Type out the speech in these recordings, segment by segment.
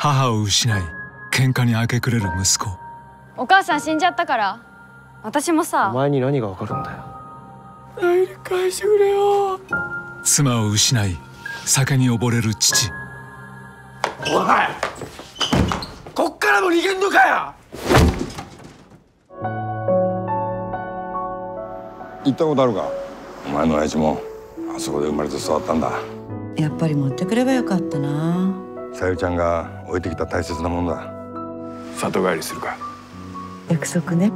母を失い喧嘩に明け暮れる息子。お母さん死んじゃったから。私もさお前に何がわかるんだよ。愛理返してくれよ。妻を失い酒に溺れる父。おいこっからも逃げんのかよ!行ったことあるか？お前の親父もあそこで生まれて育ったんだ。やっぱり持ってくればよかったなさゆりちゃんが置いてきた大切なものだ。里帰りするか。約束ね。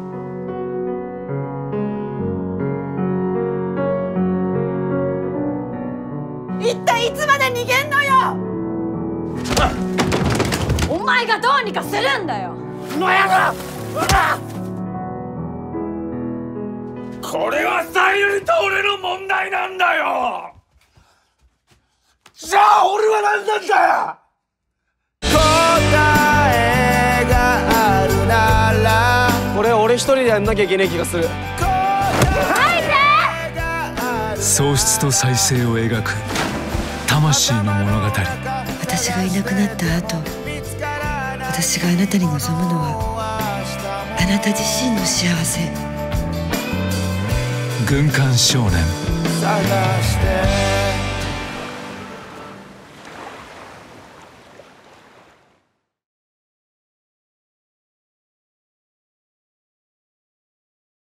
一体いつまで逃げんのよ。お前がどうにかするんだよ。のやこれはさゆりと俺の問題なんだよ。じゃあ俺は何なんだよ俺一人でやんなきゃいけねえ気がする。喪失と再生を描く。魂の物語。私がいなくなった後私があなたに望むのはあなた自身の幸せ。軍艦少年。探して